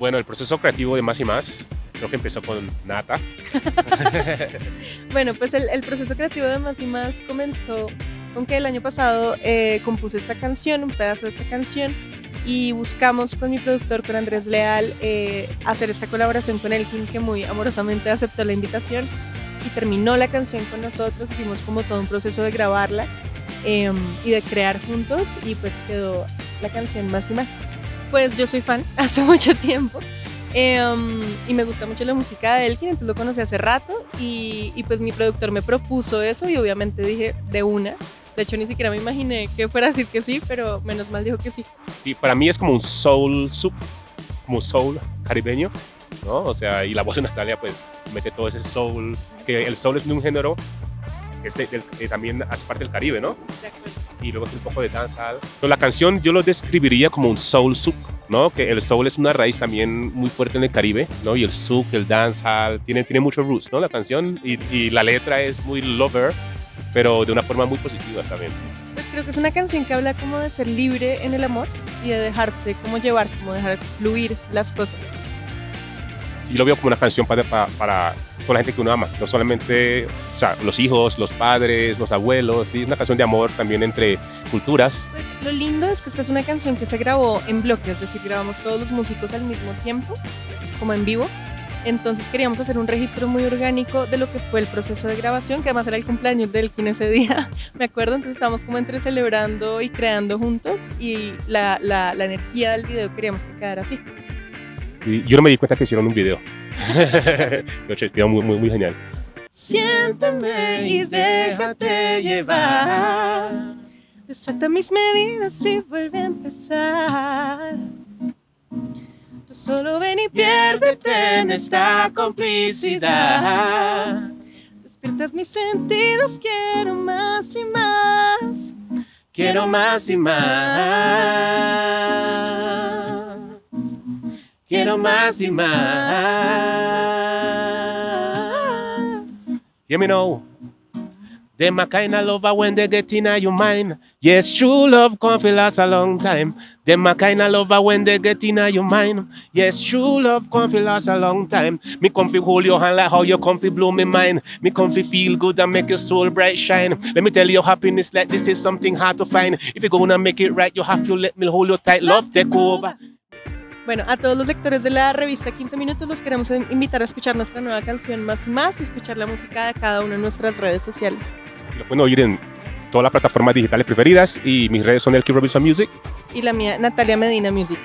Bueno, el proceso creativo de Más y Más, creo que empezó con Nata. bueno, pues el, proceso creativo de Más y Más comenzó con que el año pasado eh, compuse esta canción, un pedazo de esta canción, y buscamos con mi productor, con Andrés Leal, eh, hacer esta colaboración con él, que muy amorosamente aceptó la invitación y terminó la canción con nosotros, hicimos como todo un proceso de grabarla em, y de crear juntos y pues quedó la canción más y más pues yo soy fan hace mucho tiempo. Em, y me gusta mucho la música de Elkin, entonces lo conocí hace rato y, pues mi productor me propuso eso y obviamente dije de una. De hecho ni siquiera me imaginé que fuera a decir que sí, pero menos mal dijo que sí. Sí, para mí es como un soul soup, como soul caribeño, ¿no? O sea, y la voz de Natalia pues mete todo ese soul, que el soul es un género que también hace parte del Caribe, ¿no? De acuerdo y luego un poco de danza. La canción yo lo describiría como un soul souk, ¿no? Que el soul es una raíz también muy fuerte en el Caribe, ¿no? Y el souk, el dancehall, tiene, tiene muchos roots, ¿no? La canción y, y, la letra es muy lover, pero de una forma muy positiva también. Pues creo que es una canción que habla como de ser libre en el amor y de dejarse como llevar, como dejar fluir las cosas. Sí, lo veo como una canción para, para, para toda la gente que uno ama, no solamente o sea, los hijos, los padres, los abuelos, ¿sí? una canción de amor también entre culturas. Pues, lo lindo es que esta es una canción que se grabó en bloque, es decir, grabamos todos los músicos al mismo tiempo, como en vivo. Entonces queríamos hacer un registro muy orgánico de lo que fue el proceso de grabación, que además era el cumpleaños del Elkin ese día, me acuerdo, entonces estábamos como entre celebrando y creando juntos y la, la, la energía del video queríamos que quedara así. Y yo no me di cuenta que hicieron un video. quedó muy, muy, muy genial. Siénteme y déjate llevar. Desata mis medidas y vuelve a empezar. Tú solo ven y piérdete en esta complicidad. Despiertas mis sentidos, quiero más y más. Quiero más y más. Quiero más y más. Hear me know. Them a kind of lover when they get in your mind. Yes, true love can't feel last a long time. Them a kind of lover when they get in your mind. Yes, true love can't feel last a long time. Me come fi hold your hand like how you come fi blow me mind. Me come fi feel good and make your soul bright shine. Let me tell you, happiness like this is something hard to find. If you gonna make it right, you have to let me hold you tight. Love take over. Bueno, a todos los lectores de la revista 15 Minutos los queremos invitar a escuchar nuestra nueva canción Más y Más y escuchar la música de cada una de nuestras redes sociales. lo pueden oír en todas las plataformas digitales preferidas y mis redes son el Robinson Music. Y la mía, Natalia Medina Music.